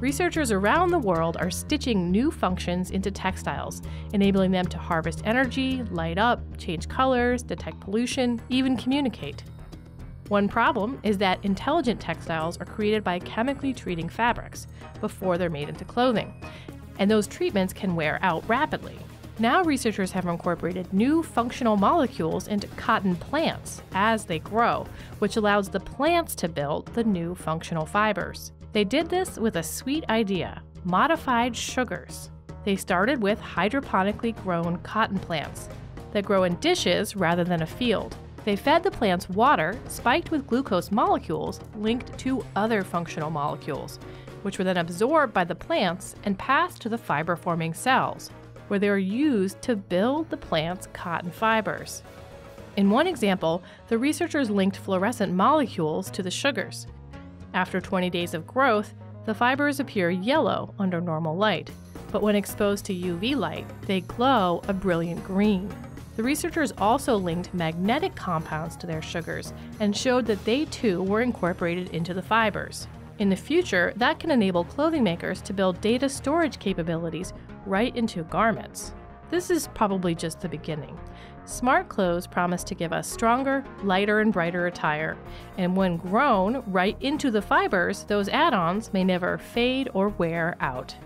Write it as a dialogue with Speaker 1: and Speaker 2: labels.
Speaker 1: Researchers around the world are stitching new functions into textiles, enabling them to harvest energy, light up, change colors, detect pollution, even communicate. One problem is that intelligent textiles are created by chemically treating fabrics before they're made into clothing, and those treatments can wear out rapidly. Now, researchers have incorporated new functional molecules into cotton plants as they grow, which allows the plants to build the new functional fibers. They did this with a sweet idea modified sugars. They started with hydroponically grown cotton plants that grow in dishes rather than a field. They fed the plants water spiked with glucose molecules linked to other functional molecules, which were then absorbed by the plants and passed to the fiber forming cells, where they were used to build the plant's cotton fibers. In one example, the researchers linked fluorescent molecules to the sugars. After 20 days of growth, the fibers appear yellow under normal light, but when exposed to UV light, they glow a brilliant green. The researchers also linked magnetic compounds to their sugars and showed that they too were incorporated into the fibers. In the future, that can enable clothing makers to build data storage capabilities right into garments. This is probably just the beginning. Smart clothes promise to give us stronger, lighter, and brighter attire, and when grown right into the fibers, those add ons may never fade or wear out.